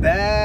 back.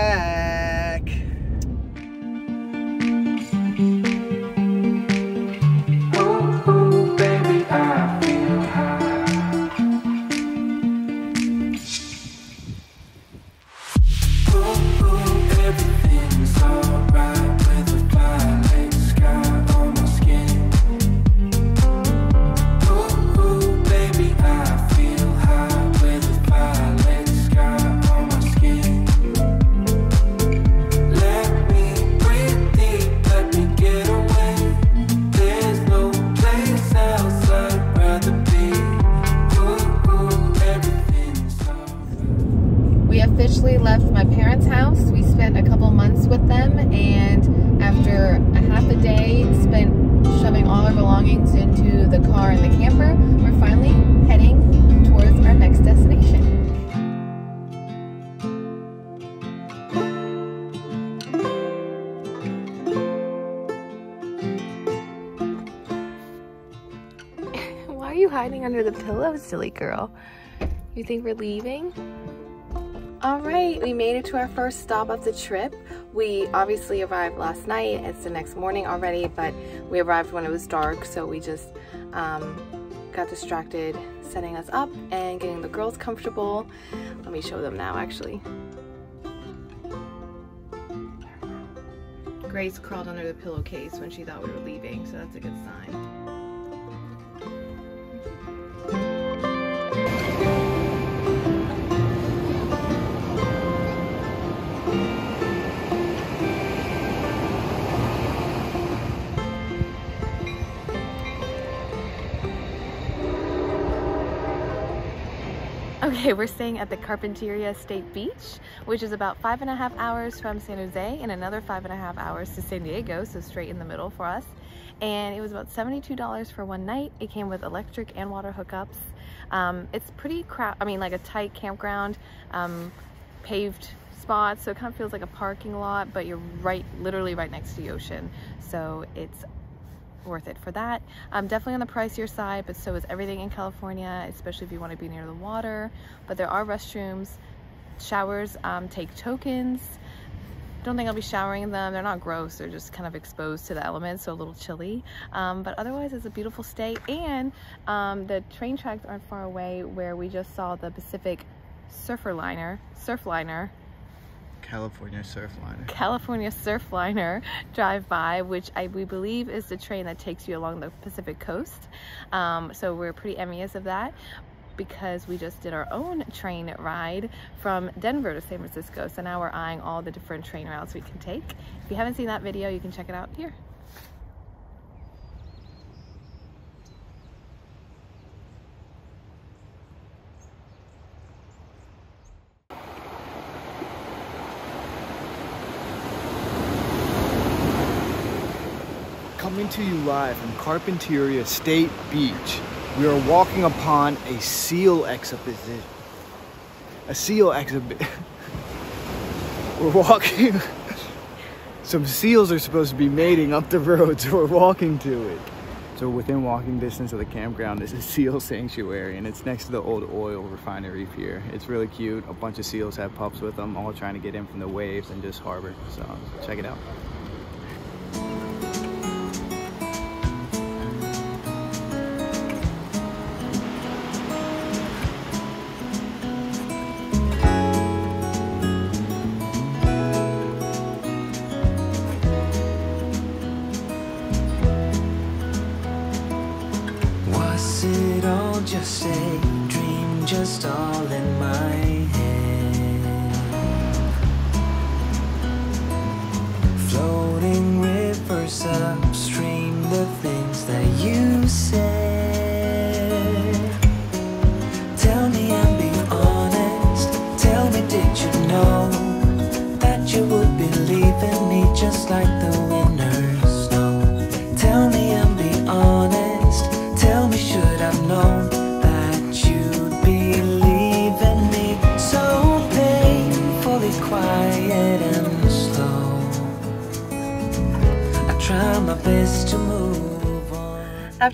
Under the pillow, silly girl? You think we're leaving? All right, we made it to our first stop of the trip. We obviously arrived last night. It's the next morning already, but we arrived when it was dark, so we just um, got distracted setting us up and getting the girls comfortable. Let me show them now, actually. Grace crawled under the pillowcase when she thought we were leaving, so that's a good sign. Okay, we're staying at the Carpinteria State Beach, which is about five and a half hours from San Jose and another five and a half hours to San Diego, so straight in the middle for us. And it was about $72 for one night. It came with electric and water hookups. Um, it's pretty crowd, I mean like a tight campground, um, paved spots, so it kind of feels like a parking lot, but you're right, literally right next to the ocean. So it's worth it for that. Um, definitely on the pricier side, but so is everything in California, especially if you want to be near the water. But there are restrooms, showers um, take tokens. Don't think I'll be showering in them. They're not gross. They're just kind of exposed to the elements, so a little chilly. Um, but otherwise, it's a beautiful stay. And um, the train tracks aren't far away where we just saw the Pacific Surfer Liner, Surfliner, California Surfliner. California Surfliner drive by, which I we believe is the train that takes you along the Pacific coast. Um, so we're pretty envious of that because we just did our own train ride from Denver to San Francisco. So now we're eyeing all the different train routes we can take. If you haven't seen that video, you can check it out here. Coming to you live from Carpinteria State Beach, we are walking upon a seal exhibition. A seal exhibit. we're walking. Some seals are supposed to be mating up the road, so we're walking to it. So within walking distance of the campground is a seal sanctuary, and it's next to the old oil refinery pier. It's really cute. A bunch of seals have pups with them, all trying to get in from the waves and just harbor. So check it out. Just a dream, just all in my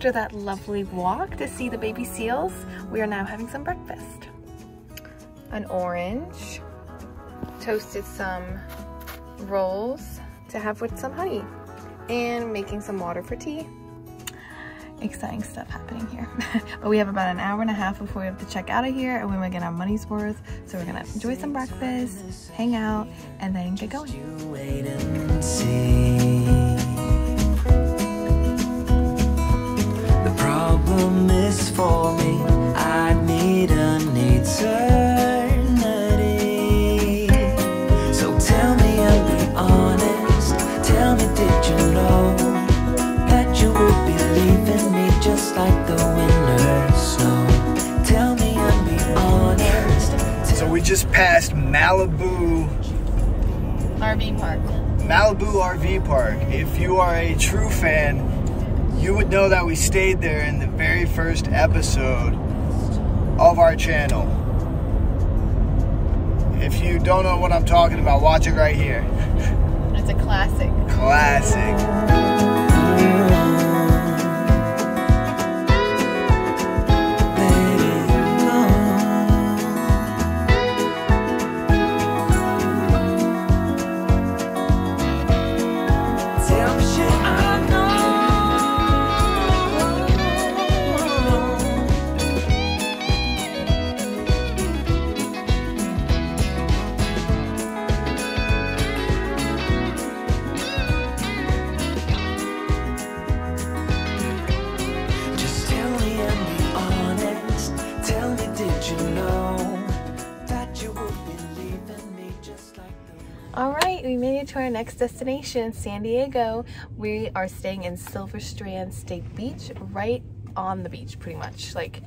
After that lovely walk to see the baby seals, we are now having some breakfast. An orange toasted some rolls to have with some honey and making some water for tea. Exciting stuff happening here. but we have about an hour and a half before we have to check out of here and we're gonna get our money's worth. So we're gonna enjoy some breakfast, hang out, and then get going. Problem is for me. I need an eternity. So tell me and be honest. Tell me, did you know that you would be leaving me just like the winter snow? Tell me and be honest. So we just passed Malibu RV park. Malibu RV Park. If you are a true fan, you would know that we stayed there in the very first episode of our channel. If you don't know what I'm talking about, watch it right here. It's a classic. Classic. Next destination, San Diego. We are staying in Silver Strand State Beach, right on the beach, pretty much. Like,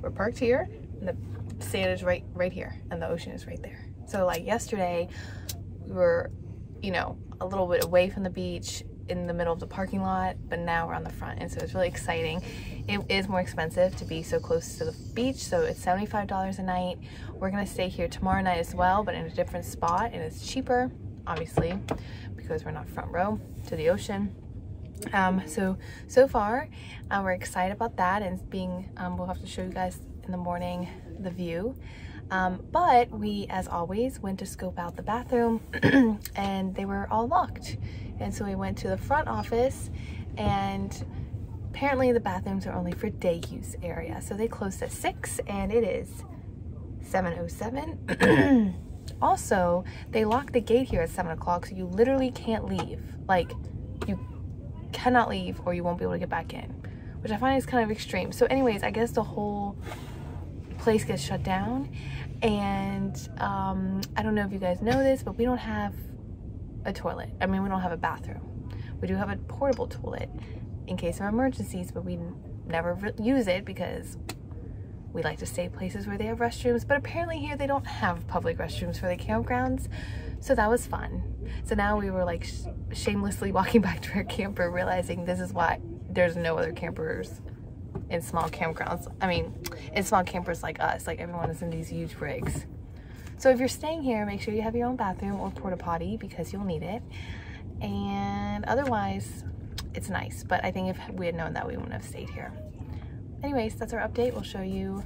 we're parked here, and the sand is right, right here, and the ocean is right there. So, like yesterday, we were, you know, a little bit away from the beach, in the middle of the parking lot, but now we're on the front, and so it's really exciting. It is more expensive to be so close to the beach, so it's $75 a night. We're gonna stay here tomorrow night as well, but in a different spot, and it's cheaper, obviously, because we're not front row to the ocean. Um, so, so far, uh, we're excited about that, and being, um, we'll have to show you guys in the morning the view. Um, but we, as always, went to scope out the bathroom and they were all locked. And so we went to the front office and apparently the bathrooms are only for day use area. So they closed at 6 and it is 7.07. also, they locked the gate here at 7 o'clock so you literally can't leave. Like, you cannot leave or you won't be able to get back in. Which I find is kind of extreme. So anyways, I guess the whole place gets shut down and um, I don't know if you guys know this, but we don't have a toilet. I mean, we don't have a bathroom. We do have a portable toilet in case of emergencies, but we never use it because we like to stay places where they have restrooms. But apparently here they don't have public restrooms for the campgrounds, so that was fun. So now we were like sh- shamelessly walking back to our camper, realizing this is why there's no other campers in small campgrounds. I mean, in small campers like us, like everyone is in these huge rigs. So if you're staying here, make sure you have your own bathroom or porta potty because you'll need it. And otherwise, it's nice. But I think if we had known that, we wouldn't have stayed here. Anyways, that's our update. We'll show you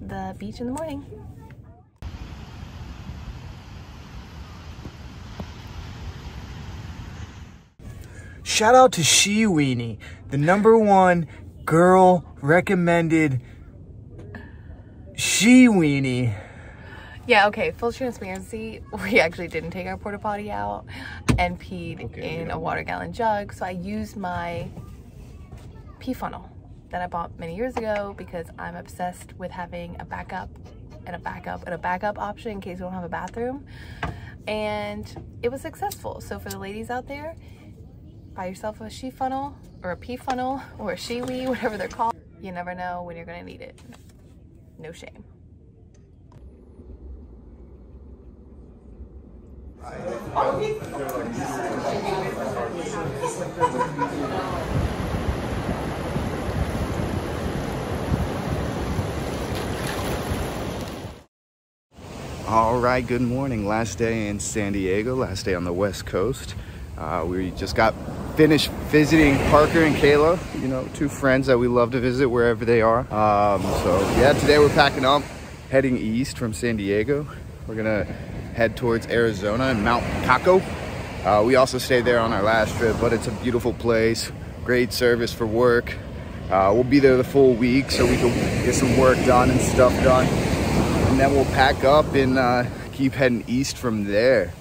the beach in the morning. Shout out to She Weenie, the number one girl recommended She Weenie. Yeah, okay, full transparency. We actually didn't take our porta potty out and peed in a water gallon jug. So I used my pee funnel that I bought many years ago because I'm obsessed with having a backup and a backup and a backup option in case we don't have a bathroom. And it was successful. So for the ladies out there, buy yourself a she funnel or a pee funnel or a she wee, whatever they're called. You never know when you're gonna need it. No shame. All right, good morning. Last day in San Diego, last day on the West Coast. Uh, we just got finished visiting Parker and Kayla, you know, two friends that we love to visit wherever they are. Um, so, yeah, today we're packing up, heading east from San Diego. We're gonna head towards Arizona and Mount Picacho. Uh, we also stayed there on our last trip, but it's a beautiful place, great service for work. Uh, we'll be there the full week so we can get some work done and stuff done. Then we'll pack up and uh, keep heading east from there.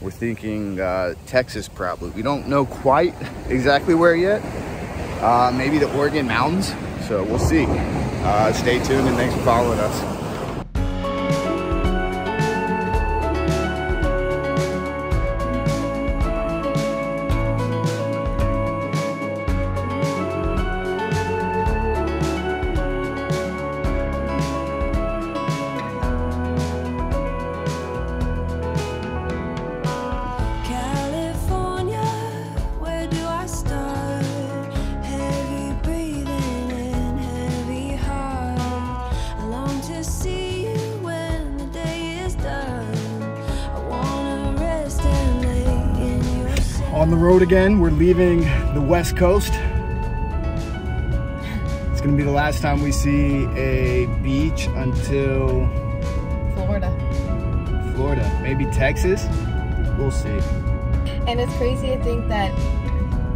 We're thinking uh, Texas probably. We don't know quite exactly where yet. Uh, maybe the Organ Mountains. So we'll see. Uh, stay tuned and thanks for following us. On the road again. We're leaving the West Coast. It's gonna be the last time we see a beach until Florida. Florida, maybe Texas. We'll see. And it's crazy to think that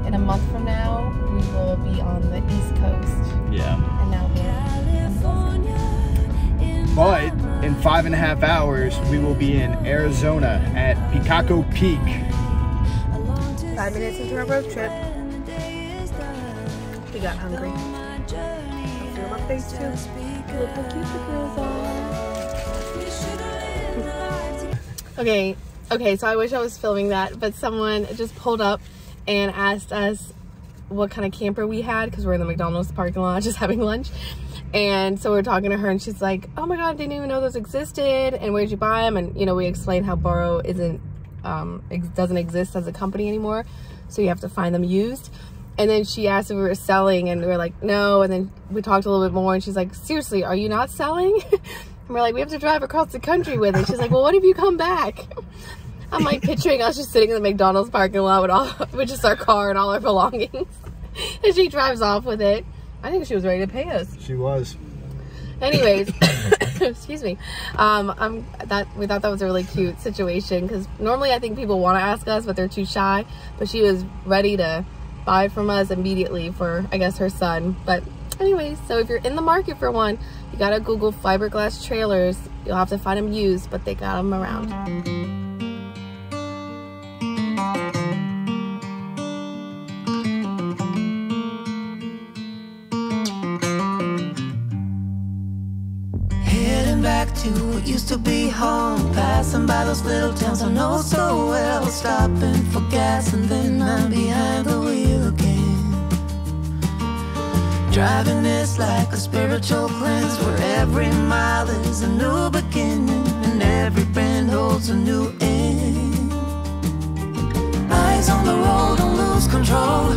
in a month from now, we will be on the East Coast. Yeah. And now we're on the West Coast. California in But in five and a half hours, we will be in Arizona at Picacho Peak. Five minutes into our road trip, we got hungry. Feel my face too. Look how cute the girls are. We. Okay, okay, so I wish I was filming that, but someone just pulled up and asked us what kind of camper we had because we're in the McDonald's parking lot just having lunch. And so we're talking to her and she's like, oh my God, I didn't even know those existed. And where'd you buy them? And, you know, we explained how Burro isn't, um, ex- doesn't exist as a company anymore. So you have to find them used. And then she asked if we were selling and we were like, no. And then we talked a little bit more and she's like, seriously, are you not selling? And we're like, we have to drive across the country with it. She's like, well, what if you come back? I'm like picturing us just sitting in the McDonald's parking lot with all, with just our car and all our belongings. and she drives off with it. I think she was ready to pay us. She was. Anyways, excuse me. Um, I'm that we thought that was a really cute situation because normally I think people want to ask us, but they're too shy. But she was ready to buy from us immediately for I guess her son. But anyways, so if you're in the market for one, you gotta Google fiberglass trailers. You'll have to find them used, but they got them around. Used to be home. Passing by those little towns I know so well. Stopping for gas and then I'm behind the wheel again. Driving is like a spiritual cleanse where every mile is a new beginning and every bend holds a new end. Eyes on the road, don't lose control.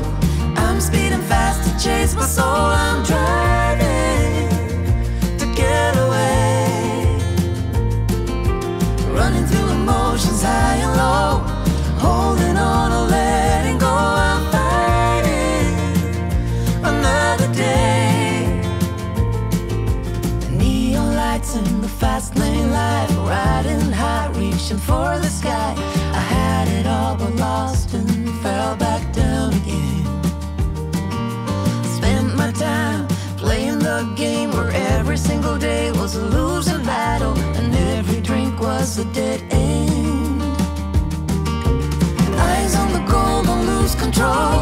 I'm speeding fast to chase my soul. I'm driving the fast lane life. Riding high, reaching for the sky. I had it all but lost and fell back down again. Spent my time playing the game where every single day was a losing battle and every drink was a dead end. lose control.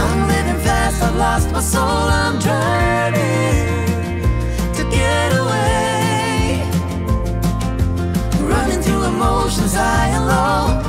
I'm living fast, I've lost my soul I'm driving to get away. Running through emotions high and low